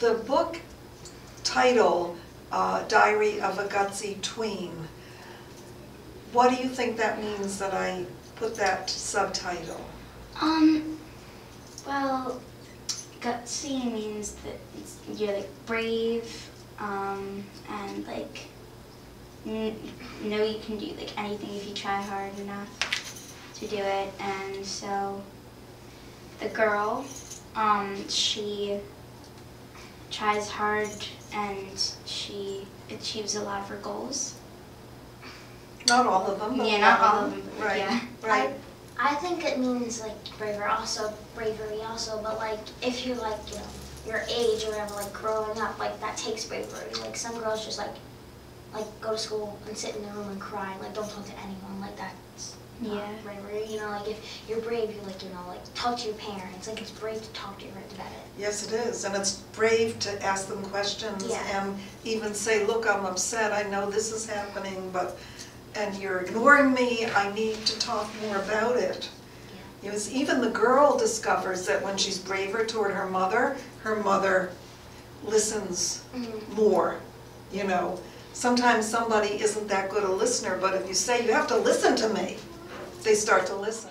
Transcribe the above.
The book title, uh, Diary of a Gutsy Tween, what do you think that means that I put that subtitle? Um, well, gutsy means that you're like brave, um, and like know you can do like anything if you try hard enough to do it. And so the girl, um, she tries hard and she achieves a lot of her goals. Not all of them, Yeah, not lot all of them, but Right, yeah. right. I think it means like braver also bravery also, but like if you're like, you know, your age or whatever, like growing up, like that takes bravery. Like some girls just like like go to school and sit in the room and cry, like don't talk to anyone, like that's not Yeah. bravery. You know, like if you're brave, you like, you know, like talk to your parents. Like it's brave to talk to your parents about it. Yes, it is, and it's brave to ask them questions Yeah. and even say, look, I'm upset, I know this is happening, but, and you're ignoring me, I need to talk more about it. It was, even the girl discovers that when she's braver toward her mother, her mother listens mm-hmm. more, you know. Sometimes somebody isn't that good a listener, but if you say, you have to listen to me, they start to listen.